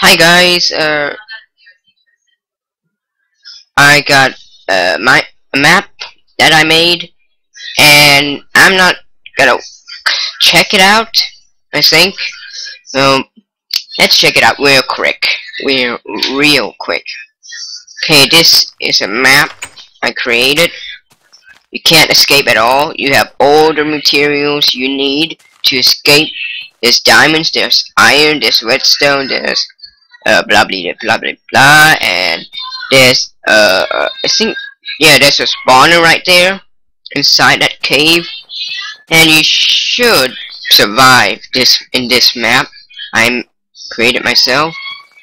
Hi guys, uh, I got uh, my map that I made, and I'm not gonna check it out. I think. Um, let's check it out real quick. Real, real quick. Okay, this is a map I created. You can't escape at all. You have all the materials you need to escape. There's diamonds, there's iron, there's redstone, there's uh, blah blah blah blah blah, and there's uh, I think yeah, there's a spawner right there inside that cave, and you should survive this in this map. I'm created myself.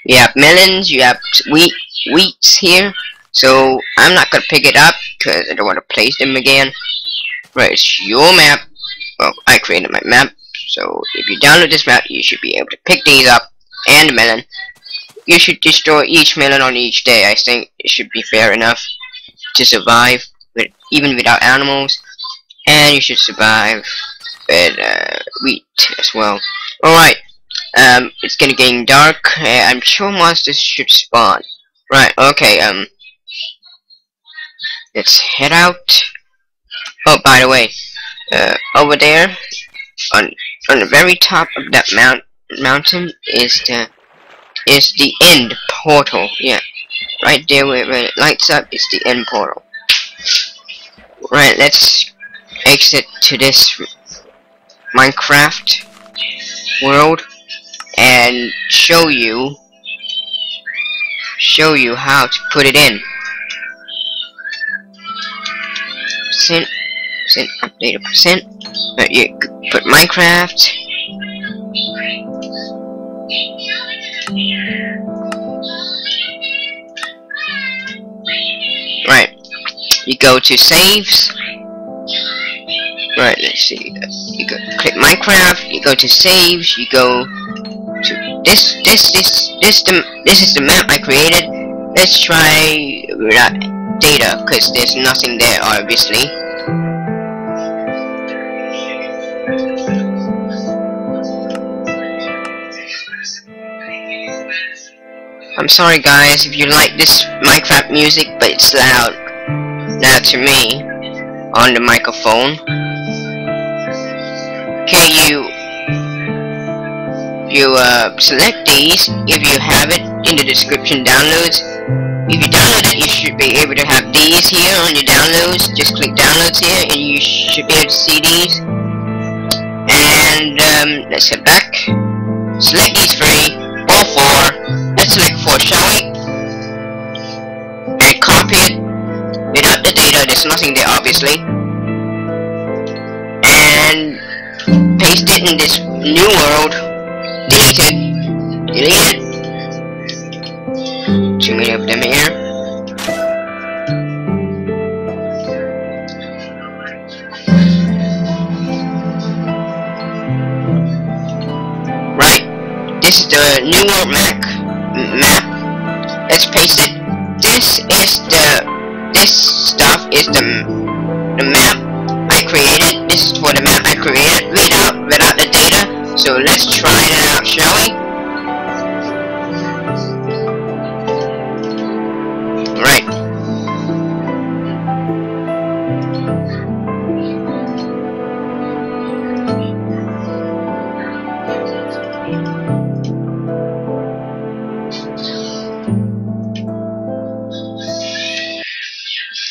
You have melons, you have wheat, wheats here, so I'm not gonna pick it up because I don't want to place them again. Right, it's your map. Well, I created my map, so if you download this map, you should be able to pick these up and melon you should destroy each melon on each day. I think it should be fair enough to survive, with, even without animals. And you should survive with uh, wheat as well. Alright, um, it's gonna getting dark. Uh, I'm sure monsters should spawn. Right, okay, um, let's head out. Oh, by the way, uh, over there, on on the very top of that mount mountain is the is the end portal. Yeah, right there where, where it lights up is the end portal. Right, let's exit to this Minecraft world and show you show you how to put it in. Percent, percent, appdata percent. But you put Minecraft Right. You go to saves. Right, let's see. You go click Minecraft, you go to saves, you go to this this this this the this is the map I created. Let's try without data, because there's nothing there obviously. I'm sorry guys if you like this Minecraft music, but it's loud. Loud to me. On the microphone. Okay, you... You, uh, select these, if you have it, in the description downloads. If you download it, you should be able to have these here on your downloads. Just click downloads here, and you should be able to see these. And, um, let's head back. Select these three, all four, for we? And copy it without the data, there's nothing there obviously. And paste it in this new world. Delete it. Delete it. Too many of them here. Right. This is the new world map map. Let's paste it. This is the this stuff is the mm. the map I created. This is for the map I created without without the data. So let's try it out, shall we?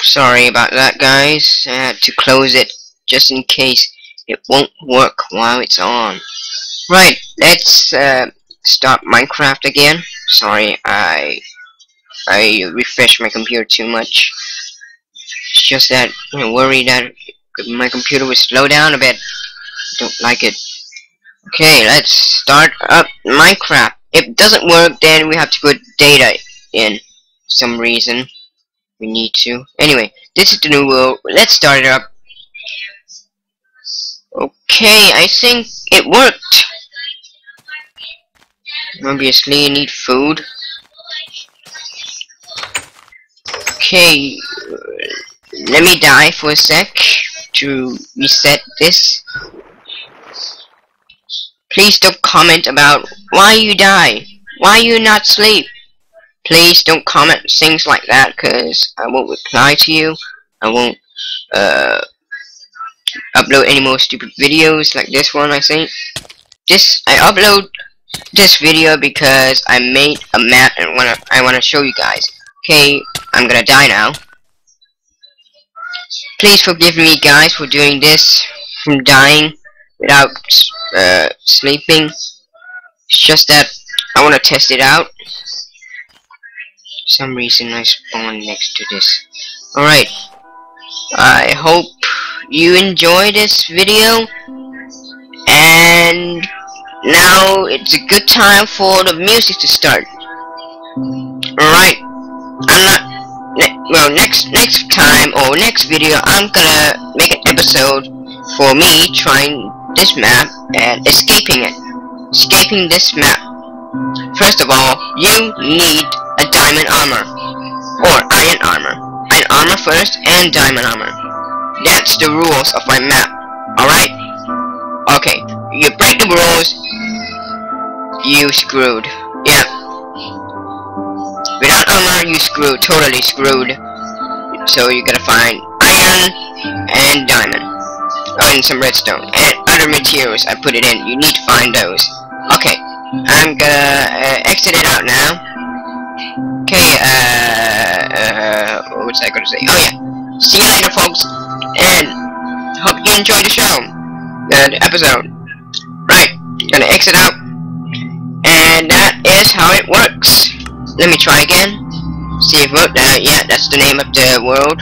Sorry about that guys, I had to close it just in case it won't work while it's on. Right, let's uh, start Minecraft again. Sorry, I I refreshed my computer too much. It's just that I'm worried that my computer will slow down a bit. Don't like it. Okay, let's start up Minecraft. If it doesn't work, then we have to put data in some reason we need to. Anyway, this is the new world. Let's start it up. Okay, I think it worked. Obviously, you need food. Okay, uh, let me die for a sec to reset this. Please don't comment about why you die. Why you not sleep. Please don't comment things like that because I won't reply to you. I won't uh, upload any more stupid videos like this one I think. This I upload this video because I made a map and wanna I wanna show you guys. Okay, I'm gonna die now. Please forgive me guys for doing this from dying without uh, sleeping. It's just that I wanna test it out. Some reason I spawned next to this. Alright. I hope you enjoy this video and now it's a good time for the music to start. Alright, I'm not, ne well next next time or next video I'm gonna make an episode for me trying this map and escaping it. Escaping this map. First of all, you need diamond armor or iron armor. Iron armor first and diamond armor. That's the rules of my map. Alright? Okay, you break the rules, you screwed. Yeah. Without armor, you screwed. Totally screwed. So you gotta find iron and diamond. Oh, and some redstone. And other materials I put it in. You need to find those. Okay. I'm gonna uh, exit it out now. Okay, uh, uh, what was I gonna say? Oh yeah. See you later, folks. And hope you enjoyed the show. Uh, the episode. Right. Gonna exit out. And that is how it works. Let me try again. See if it worked. Uh, yeah, that's the name of the world.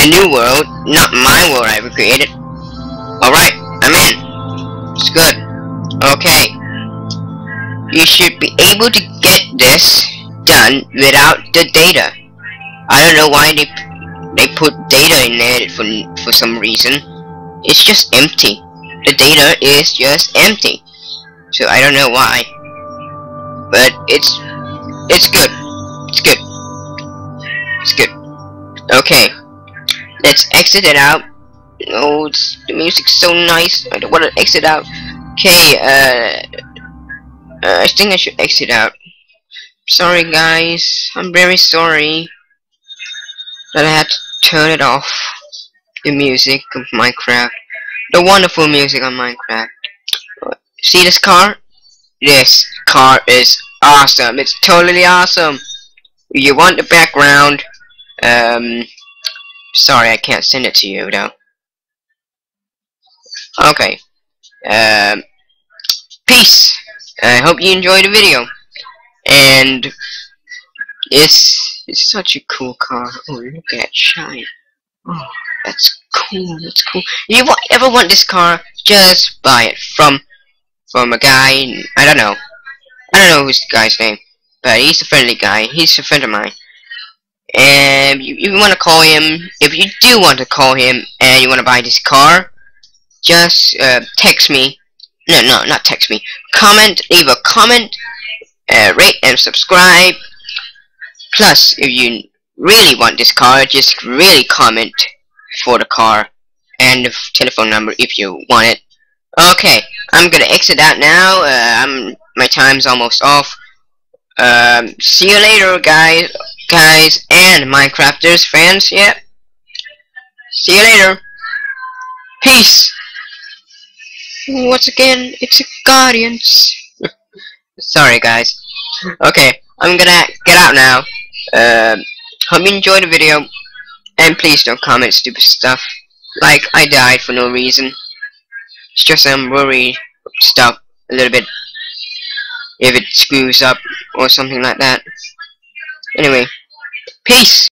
The new world, not my world I ever created. Alright, I'm in. It's good. Okay. You should be able to get this done without the data. I don't know why they they put data in there for for some reason. It's just empty. The data is just empty. So I don't know why but it's it's good. It's good. It's good. Okay, let's exit it out. Oh, it's, the music's so nice. I don't want to exit out. Okay, uh, uh, I think I should exit out. Sorry, guys. I'm very sorry that I had to turn it off. The music of Minecraft. The wonderful music on Minecraft. See this car? This car is awesome. It's totally awesome. You want the background? Um, sorry, I can't send it to you though. Okay. Um, peace. I hope you enjoyed the video. And it's it's such a cool car. Oh, look at shine. Oh, that's cool. That's cool. You ever want this car? Just buy it from from a guy, I don't know. I don't know who's the guy's name, but he's a friendly guy. He's a friend of mine. And you, you want to call him, if you do want to call him and you want to buy this car, just uh, text me. No, no, not text me. Comment, leave a comment, uh, rate and subscribe. Plus, if you really want this car, just really comment for the car and the telephone number if you want it. Okay, I'm gonna exit out now. Uh, I'm my time's almost off. Um, see you later, guys, guys, and Minecrafters fans. Yep. See you later. Peace. Once again, it's a Guardians. Sorry, guys. Okay, I'm gonna get out now. Um, hope you enjoyed the video, and please don't comment stupid stuff like I died for no reason. It's just I'm worried stuff a little bit if it screws up or something like that. Anyway, peace!